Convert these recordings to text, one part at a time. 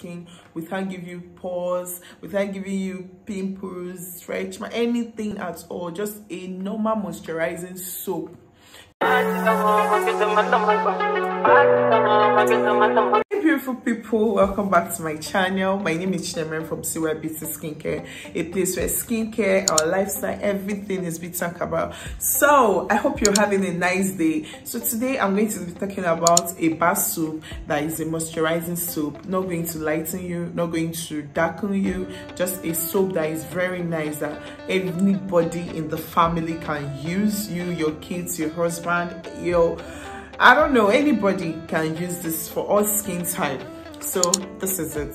skin without giving you pores without giving you pimples stretch anything at all just a normal moisturizing soap beautiful people, welcome back to my channel. My name is Chinemerem from CEEY Beauty Skincare, a place where skincare, our lifestyle, everything is being talked about. So I hope you're having a nice day. So today I'm going to be talking about a bath soap that is a moisturizing soap, not going to lighten you, not going to darken you, just a soap that is very nice that anybody in the family can use, you, your kids, your husband, your I don't know, anybody can use this for all skin type. So this is it.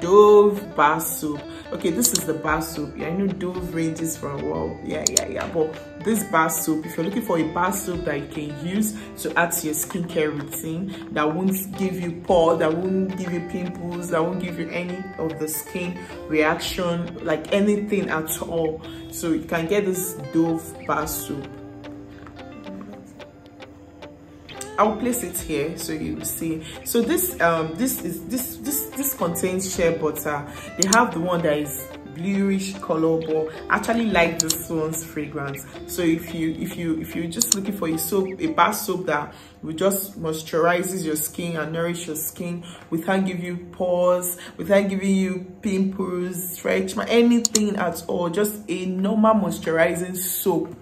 Dove bar soap. Okay, this is the bar soap. Yeah, I know Dove ranges from well, yeah, yeah, yeah. But this bar soap, if you're looking for a bar soap that you can use to add to your skincare routine, that won't give you pore, that won't give you pimples, that won't give you any of the skin reaction, like anything at all. So you can get this Dove bar soap I'll place it here so you see. So this um this is this this this contains shea butter. They have the one that is bluish color but I actually like this one's fragrance so if you if you if you're just looking for a soap a bath soap that will just moisturizes your skin and nourish your skin without giving you pores without giving you pimples stretch anything at all just a normal moisturizing soap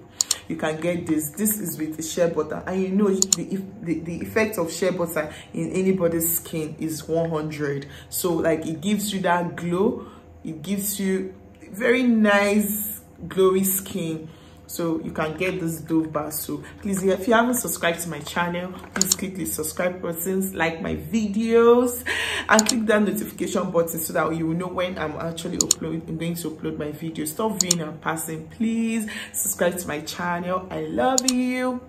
you can get this. This is with shea butter. And you know the, the the effect of shea butter in anybody's skin is 100 so like it gives you that glow. It gives you very nice glowy skin. So you can get this dove bar. So please if you haven't subscribed to my channel please click the subscribe. Buttons like my videos and click that notification button so that you will know when i'm actually uploading i'm going to upload my video. Stop viewing and passing please subscribe to my channel. I love you